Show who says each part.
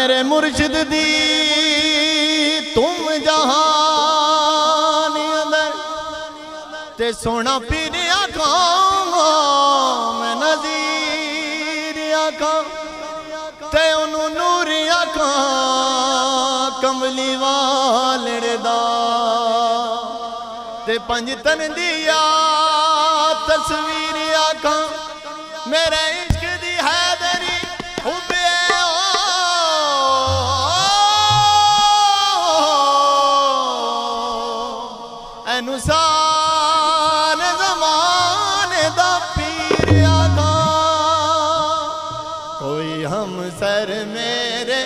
Speaker 1: ਮੇਰੇ ਮੁਰਸ਼ਿਦ ਦੀ, ਤੁਮ ਜਹਾਨ ਅੰਦਰ। ਤੇ ਸੋਹਣਾ ਪੀਰ ਆਖਾਂ, ਮੈਂ ਨਜ਼ੀਰ ਆਖਾਂ, ਤੇ ਉਹਨੂੰ ਨੂਰ ਆਖਾਂ ਕਮਲੀ ਵਾਲੜ ਦਾ। ਤੇ ਪੰਜ ਤਨ ਦੀ ਆ ਤਸਵੀਰ ਆਖਾਂ, ਮੇਰੇ हम सर मेरे